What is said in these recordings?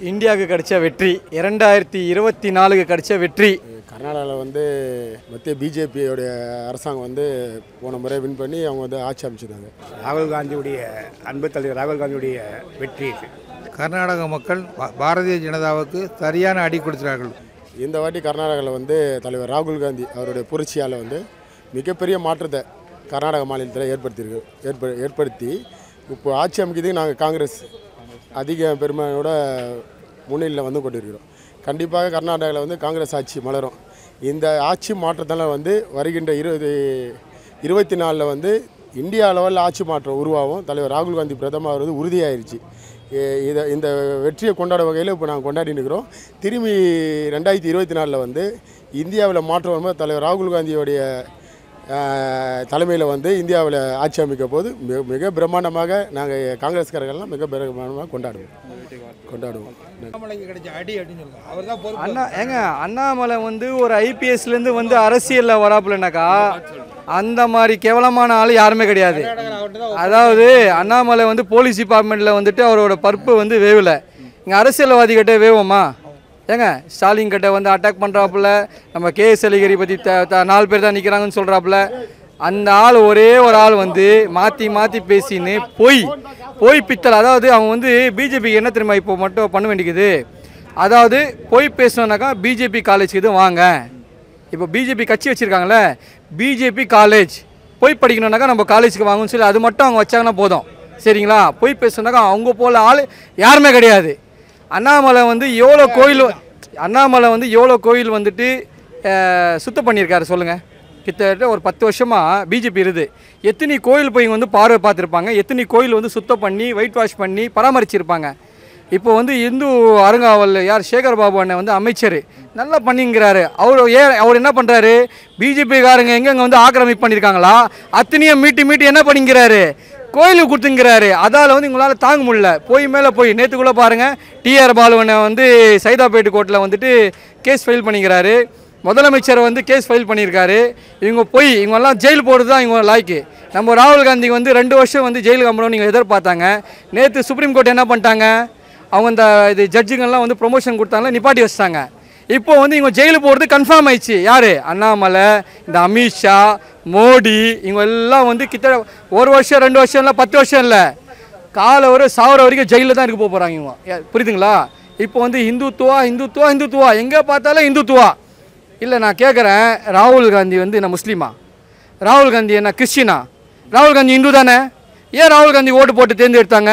இந்தியாவுக்கு கிடைச்ச வெற்றி இரண்டாயிரத்தி இருபத்தி நாலுக்கு கிடைச்ச வெற்றி. கர்நாடகாவில் வந்து மத்திய பிஜேபியோடைய அரசாங்கம் வந்து போன முறை வின் பண்ணி அவங்க வந்து ஆட்சி அமைச்சிருந்தாங்க ராகுல் காந்தியுடைய அன்பு தலைவர் ராகுல் காந்தியுடைய வெற்றி கர்நாடக மக்கள் பாரதிய ஜனதாவுக்கு சரியான அடி கொடுத்தார்கள் இந்த வாட்டி கர்நாடகாவில் வந்து தலைவர் ராகுல் காந்தி அவருடைய புரட்சியால் வந்து மிகப்பெரிய மாற்றத்தை கர்நாடக மாநிலத்தில் ஏற்படுத்தியிருக்கு ஏற்ப ஏற்படுத்தி இப்போ ஆட்சி அமைக்கிறதுக்கு நாங்கள் காங்கிரஸ். அதிக பெருமையோட முன்னிலையில் வந்து கொண்டிருக்கிறோம். கண்டிப்பாக கர்நாடகாவில் வந்து காங்கிரஸ் ஆட்சி மலரும். இந்த ஆட்சி மாற்றத்தால் வந்து வருகின்ற இருபது இருபத்தி நாலில் வந்து இந்தியா லெவலில் ஆட்சி மாற்றம் உருவாகும். தலைவர் ராகுல் காந்தி பிரதமர் வந்து உறுதியாயிருச்சு. இதை இந்த வெற்றியை கொண்டாட வகையில் இப்போ நாங்கள் கொண்டாடி இருக்கிறோம். திரும்பி ரெண்டாயிரத்தி இருபத்தி நாலில் வந்து இந்தியாவில் மாற்றம் வரும்போது தலைவர் ராகுல் காந்தியோடைய தலைமையில் வந்து இந்தியாவில் ஆட்சி அமைக்க போது மிக மிக பிரம்மாண்டமாக நாங்கள் காங்கிரஸ்காரர்கள்லாம் மிக பிரம்மாண்டமாக கொண்டாடுவோம். கொண்டாடுவோம். அண்ணா ஏங்க அண்ணாமலை வந்து ஒரு ஐபிஎஸ்லேருந்து வந்து அரசியலில் வராப்புலனாக்கா அந்த மாதிரி கேவலமான ஆள் யாருமே கிடையாது. அதாவது அண்ணாமலை வந்து போலீஸ் டிபார்ட்மெண்ட்டில் வந்துட்டு அவரோட பருப்பு வந்து வேவல. இங்கே அரசியல்வாதி கிட்ட வேவோமா? ஏங்க ஸ்டாலின் கிட்ட வந்து அட்டாக் பண்ணுறாப்புல நம்ம கே எஸ் அலிகரி பற்றி த த- நாலு பேர் தான் நிற்கிறாங்கன்னு சொல்கிறாப்புல அந்த ஆள் ஒரே ஒரு ஆள் வந்து மாற்றி மாற்றி பேசின்னு போய் போய் பித்தல் அதாவது அவன் வந்து பிஜேபிக்கு என்ன தெரியுமா இப்போ மட்டும் பண்ண வேண்டியது? அதாவது போய் பேசணுன்னாக்கா பிஜேபி காலேஜுக்கு இது வாங்க. இப்போ பிஜேபி கட்சி வச்சுருக்காங்களே பிஜேபி காலேஜ் போய் படிக்கணுன்னாக்கா நம்ம காலேஜுக்கு வாங்கன்னு சொல்லி அது மட்டும் அவங்க வச்சாங்கன்னா போதும். சரிங்களா? போய் பேசணுன்னாக்கா அவங்க போல ஆள் யாருமே கிடையாது. அண்ணாமலை வந்து எவ்வளோ கோயில் அண்ணாமலை வந்து எவ்வளோ கோயில் வந்துட்டு சுத்தம் பண்ணியிருக்காரு சொல்லுங்கள் கிட்டத்தட்ட ஒரு பத்து வருஷமாக பிஜேபி இருக்குது. எத்தனை கோயில் போய் வந்து பார்வை பார்த்துருப்பாங்க? எத்தனை கோயில் வந்து சுத்தம் பண்ணி ஒயிட் வாஷ் பண்ணி பராமரிச்சிருப்பாங்க? இப்போ வந்து இந்து அருங்காவல் யார்? சேகர் பாபு அண்ணன் வந்து அமைச்சர். நல்லா பண்ணிங்கிறாரு. அவர் ஏ அவர் என்ன பண்ணுறாரு பிஜேபிக்காரங்க எங்கெங்கே வந்து ஆக்கிரமிப்பு பண்ணியிருக்காங்களா அத்தனையும் மீட்டி மீட்டி என்ன பண்ணிங்கிறாரு? கோயிலுக்கு கொடுத்துங்கிறாரு. அதால் வந்து உங்களால் தாங்க முடியல. போய் மேலே போய் நேற்றுக்குள்ளே பாருங்கள் டிஆர் பாலுவனை வந்து சைதாப்பேட்டு கோர்ட்டில் வந்துட்டு கேஸ் ஃபைல் பண்ணிக்கிறாரு. முதலமைச்சர் வந்து கேஸ் ஃபைல் பண்ணியிருக்காரு. இவங்க போய் இவங்கெல்லாம் ஜெயில் போகிறது தான் இவங்க லாய்க்கு. நம்ம ராகுல் காந்திக்கு வந்து ரெண்டு வருஷம் வந்து ஜெயிலுக்கு அனுப்பணும் நீங்கள் எதிர்பார்த்தாங்க. நேற்று சுப்ரீம் கோர்ட் என்ன பண்ணிட்டாங்க? அவங்க இந்த இது ஜட்ஜுங்கள்லாம் வந்து ப்ரொமோஷன் கொடுத்தாங்களா நிப்பாட்டி வச்சிட்டாங்க. இப்போ வந்து இவங்க ஜெயிலு போகிறது கன்ஃபார்ம் ஆயிடுச்சு. யார்? அண்ணாமலை இந்த அமித்ஷா மோடி இவங்க எல்லாம் வந்து கிட்ட ஒரு வருஷம் ரெண்டு வருஷம் இல்லை பத்து வருஷம் இல்லை. காலை வரை சாவர வரைக்கும் ஜெயிலில் தான் இருக்க போக போகிறாங்க இவங்க. புரியுதுங்களா? இப்போ வந்து இந்துத்துவா இந்துத்துவா இந்துத்துவா. எங்கே பார்த்தாலும் இந்துத்துவா. இல்லை நான் கேட்குறேன் ராகுல் காந்தி வந்து என்ன முஸ்லீமா? ராகுல் காந்தி என்ன கிறிஸ்டினா? ராகுல் காந்தி இந்து தானே? ஏன் ராகுல் காந்தி ஓட்டு போட்டு தேர்ந்தெடுத்தாங்க?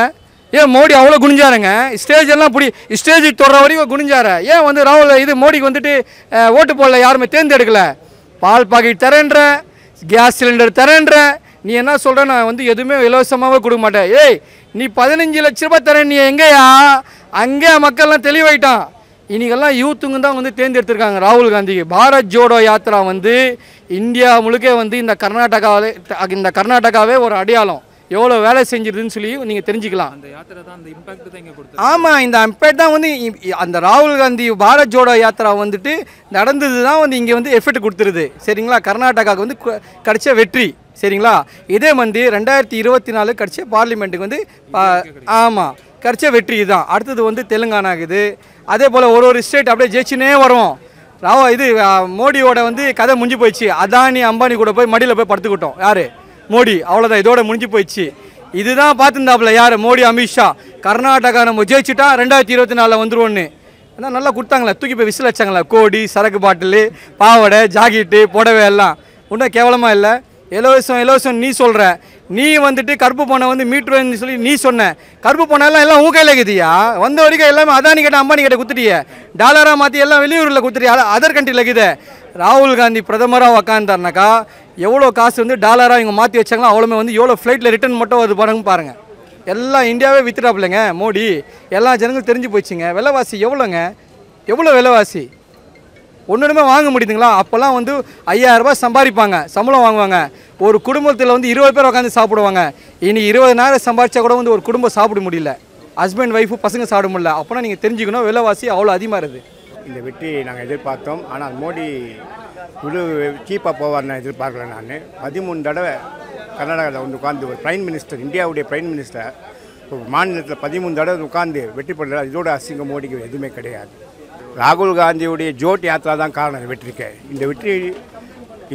ஏன் மோடி அவ்வளோ குனிஞ்சாருங்க? ஸ்டேஜ் எல்லாம் பிடி ஸ்டேஜ் தொடுற வரைக்கும் குனிஞ்சாரு. ஏன் வந்து ராகுல் இது மோடிக்கு வந்துட்டு ஓட்டு போடல யாருமே தேர்ந்தெடுக்கல? பால் பாக்கெட் தரேன்ற கேஸ் சிலிண்டர் தரேன்ற. நீ என்ன சொல்கிற நான் வந்து எதுவுமே இலவசமாகவே கொடுக்க மாட்டேன். ஏய் நீ பதினஞ்சு லட்ச ரூபாய் தரேன் நீ எங்கேயா? அங்கே மக்கள்லாம் தெளிவாயிட்டான். இன்றைக்கெல்லாம் யூத்துங்க தான் வந்து தேர்ந்தெடுத்திருக்காங்க ராகுல் காந்திக்கு. பாரத் ஜோடோ யாத்ரா வந்து இந்தியா முழுக்க வந்து இந்த கர்நாடகாவே இந்த கர்நாடகாவே ஒரு அடையாளம். எவ்வளோ வேலை செஞ்சிருதுன்னு சொல்லி நீங்கள் தெரிஞ்சுக்கலாம். அந்த யாத்திரை தான் அந்த இம்பாக்ட் தான் இங்கே கொடுத்து ஆமாம் இந்த அம்பேட் தான் வந்து அந்த ராகுல் காந்தி பாரத் ஜோடோ யாத்ரா வந்துட்டு நடந்தது தான் வந்து இங்கே வந்து எஃபெக்ட் கொடுத்துருது. சரிங்களா? கர்நாடகாவுக்கு வந்து கு- கிடைச்ச வெற்றி. சரிங்களா? இதே வந்து ரெண்டாயிரத்தி இருபத்தி நாலு கிடைச்ச பார்லிமெண்ட்டுக்கு வந்து ஆமாம் கிடைச்ச வெற்றி இதுதான். அடுத்தது வந்து தெலுங்கானாக்குது அதே போல் ஒரு ஒரு ஸ்டேட் அப்படியே ஜெயிச்சுனே வரும். ராவா இது மோடியோட வந்து கதை முடிஞ்சு போயிடுச்சு. அதானி அம்பானி கூட போய் மடியில் போய் படுத்துக்கிட்டோம். யார்? மோடி அவ்வளோதான் இதோட முடிஞ்சு போயிடுச்சு. இதுதான் பார்த்துருந்தாப்புல யார்? மோடி அமித்ஷா கர்நாடகா நம்ம ஜெயிச்சுட்டா ரெண்டாயிரத்தி இருபத்தி நாலில் வந்துருவோன்னு. ஆனால் நல்லா கொடுத்தாங்களே. தூக்கி போய் விசில் வச்சாங்களே கோடி சரக்கு பாட்டிலு பாவடை ஜாக்கெட்டு புடவை எல்லாம். ஒன்றும் கேவலமாக இல்லை. இலவசம் இலவசம் நீ சொல்கிற நீ வந்துட்டு கருப்பு பணம் வந்து மீட்ருன்னு சொல்லி நீ சொன்ன. கருப்பு பணம் எல்லாம் எல்லாம் ஊக்கையில் இருக்குதுயா வந்த வரைக்கும் எல்லாமே அதானி கிட்ட அம்பானி கிட்ட குத்துட்டிய. டாலராக மாற்றி எல்லாம் வெளியூரில் குத்துட்டிய. அதர் கண்ட்ரியில் இருக்குது ராகுல் காந்தி பிரதமராக உக்காந்தாருனாக்கா எவ்வளோ காசு வந்து டாலராக இவங்க மாற்றி வச்சாங்களோ அவ்வளோமே வந்து எவ்வளோ ஃப்ளைட்டில் ரிட்டர்ன் மட்டும் வருது பாருங்க பாருங்கள் எல்லாம் இந்தியாவே வித்துட்டாப்புலங்க மோடி. எல்லா ஜனங்களும் தெரிஞ்சு போச்சுங்க விலைவாசி எவ்வளோங்க எவ்வளோ விலைவாசி? ஒன்றுமே வாங்க முடியுதுங்களா? அப்போல்லாம் வந்து ஐயாயிரம் ரூபாய் சம்பாதிப்பாங்க சம்பளம் வாங்குவாங்க. ஒரு குடும்பத்தில் வந்து இருபது பேர் உட்காந்து சாப்பிடுவாங்க. இனி இருபதனாயிரம் சம்பாதிச்சா கூட வந்து ஒரு குடும்பம் சாப்பிட முடியல. ஹஸ்பண்ட் ஒய்ஃபு பசங்க சாப்பிட முடியல. அப்போனா நீங்கள் தெரிஞ்சுக்கணும் விலைவாசி அவ்வளோ அதிகமாக இருக்குது இந்த வெற்றி நாங்கள் எதிர்பார்த்தோம். ஆனால் மோடி இவ்வளோ சீப்பாக போவார்னு எதிர்பார்க்கல நான். பதிமூணு தடவை கர்நாடகாவில் வந்து உட்காந்து ஒரு பிரைம் மினிஸ்டர் இந்தியாவுடைய பிரைம் மினிஸ்டர் இப்போ மாநிலத்தில் பதிமூணு தடவை உட்காந்து வெற்றி பெற்றார். இதோட அசிங்கம் மோடிக்கு எதுவுமே கிடையாது. ராகுல் காந்தியுடைய ஜோட் யாத்திரா தான் காரணம் இந்த வெற்றிக்கு. இந்த வெற்றி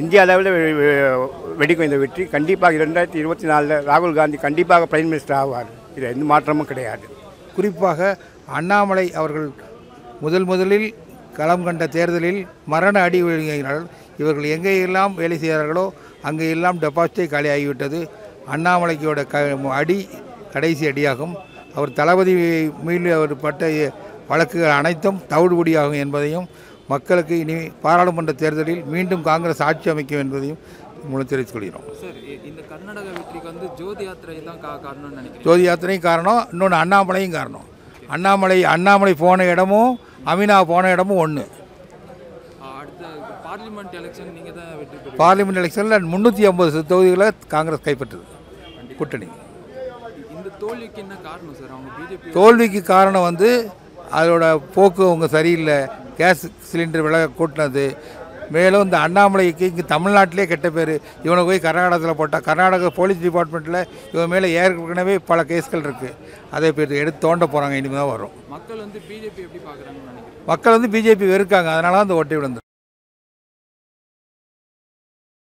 இந்திய அளவில் வெடிக்கும் இந்த வெற்றி. கண்டிப்பாக இரண்டாயிரத்தி இருபத்தி நாலில் ராகுல் காந்தி கண்டிப்பாக பிரைம் மினிஸ்டர் ஆவார். இதில் எந்த மாற்றமும் கிடையாது. குறிப்பாக அண்ணாமலை அவர்கள் முதல் முதலில் களம் கண்ட தேர்தலில் மரண அடி விழுகிறார்கள் இவர்கள் எங்கேயெல்லாம் வேலை செய்கிறார்களோ அங்கெல்லாம் டெபாசிட்டே காலியாகிவிட்டது. அண்ணாமலைக்கோட க அடி கடைசி அடியாகும். அவர் தளபதி மீது அவர் பட்ட வழக்குகள் அனைத்தும் தவிடுபடியாகும் என்பதையும் மக்களுக்கு இனி பாராளுமன்ற தேர்தலில் மீண்டும் காங்கிரஸ் ஆட்சி அமைக்கும் என்பதையும் மூலம் தெரிவித்துக் கொள்கிறோம். இந்த கர்நாடக வெற்றிக்கு வந்து ஜோதி யாத்திரை தான் கா காரணம்னு நினைக்கிறேன் ஜோதி யாத்திரையும் காரணம் இன்னொன்று அண்ணாமலையும் காரணம். அண்ணாமலை அண்ணாமலை போன இடமும் அமினா போன இடமும் ஒன்று அடுத்த பார்லிமெண்ட் எலெக்ஷன் நீங்கள் தான் வெற்றி பெறுவீங்க. பார்லிமெண்ட் எலெக்ஷனில் முந்நூற்றி ஐம்பது தொகுதிகளை காங்கிரஸ் கைப்பற்றுது. கூட்டணி. இந்த தோல்விக்கு என்ன காரணம் சார்? அவங்க பிஜேபி தோல்விக்கு காரணம் வந்து அதோட போக்கு அவங்க சரியில்லை. கேஸ் சிலிண்டர் விலை கூட்டினது. மேலும் இந்த அண்ணாமலைக்கு இங்கே தமிழ்நாட்டிலே கெட்ட பேர். இவனை போய் கர்நாடகத்தில் போட்டால் கர்நாடகா போலீஸ் டிபார்ட்மெண்ட்டில் இவன் மேலே ஏற்கனவே பல கேஸ்கள் இருக்குது அதை பேர் எடுத்து தோண்ட போகிறாங்க இனிமேல் தான் வரும். மக்கள் வந்து பிஜேபி எப்படி நினைக்கிறேன் மக்கள் வந்து பிஜேபி வெறுக்காங்க அதனால தான் அந்த ஓட்டை விழுந்து